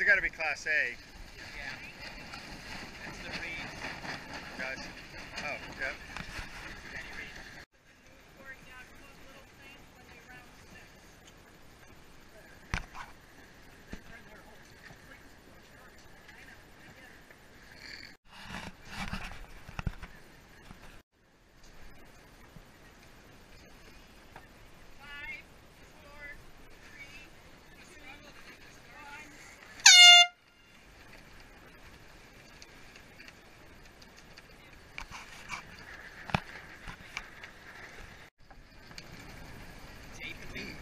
Have got to be Class A, Yeah. That's the reed. guys. Oh, yep. Danny Reed. Tape and beat.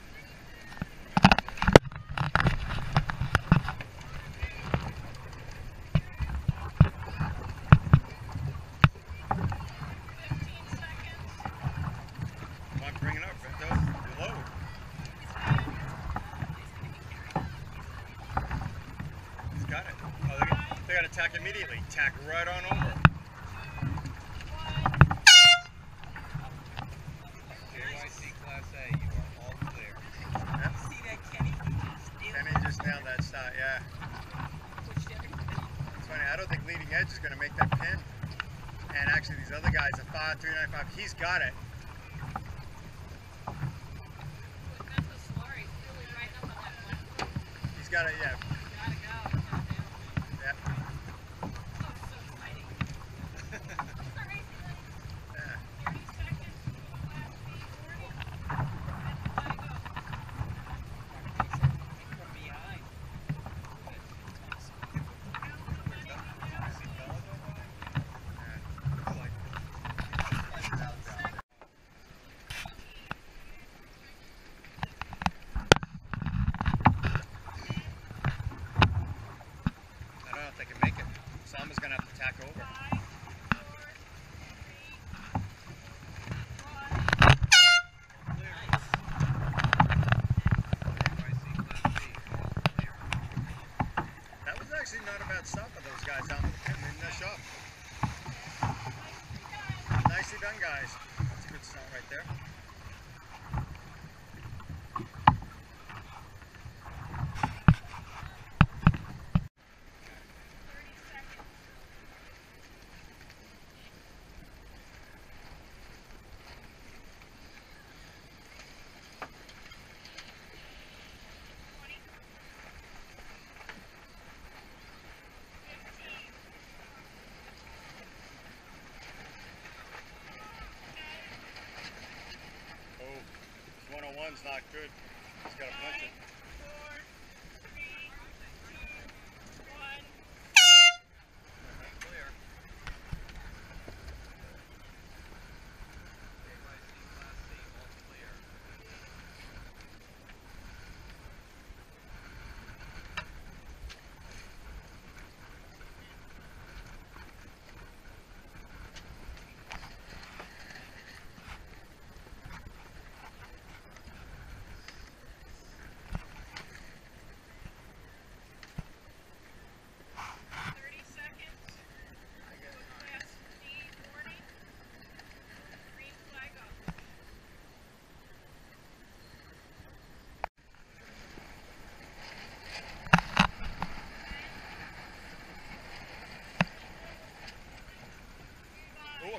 Come bring it up. Bento. You're low. He's got it. Oh, they got, they got to tack immediately. Tack right on over. JYC Class A, all clear. See that Kenny? He just nailed that start, yeah. pushed everything. It's funny, I don't think Leading Edge is going to make that pin. And actually, these other guys, a 5, 395, he's got it. He's got it, yeah. Yeah. yeah. From behind. I don't know if they can make it. Sama's going to have to tack over. That was actually not a bad stop of those guys down at the pin. They didn't mess up. Done, guys. That's a good start right there. 101's not good. He's got to punch it.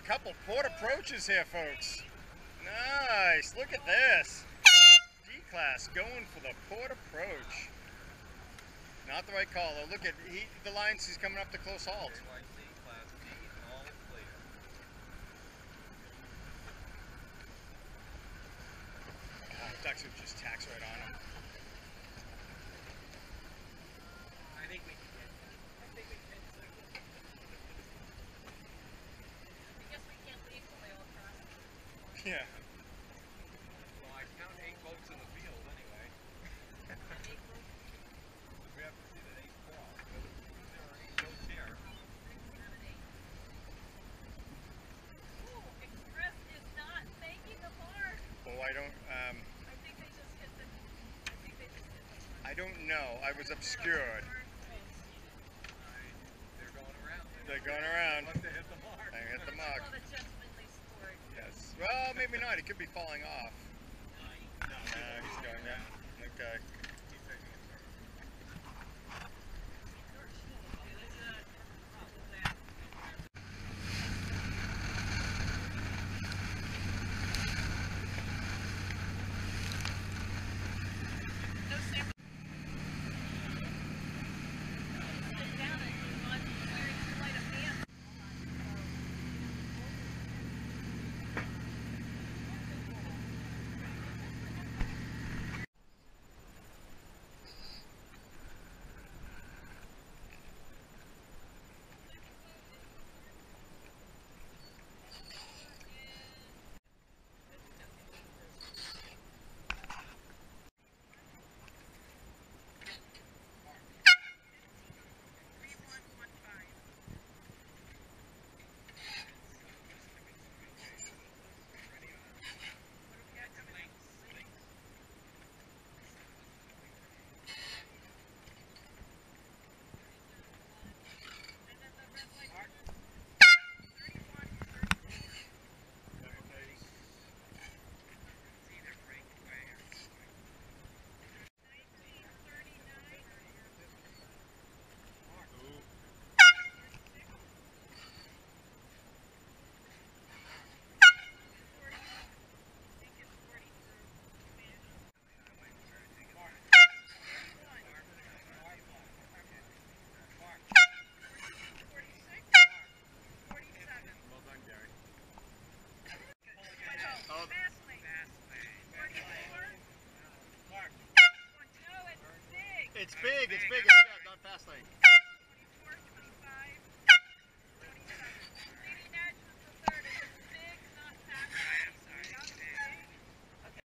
Couple port approaches here, folks. Nice. Look at this. D-class going for the port approach. Not the right call, though. Look at he, the lines he's coming up to close hauled. Ah, oh, Ducks just tacks right on him. I think we can get. I think we can. Yeah. Well, I count eight boats in the field anyway. We have to see that eight cross. There are eight boats here. Ooh, Express is not making the mark. Oh, I don't. Um, I don't know. I was obscured. They're going around. They're going around. Must have hit the mark. They hit the mark. Well, maybe not. He could be falling off. No, he's going down. Okay. He's taking a turn. Big. It's big. It's yeah, not fast lane.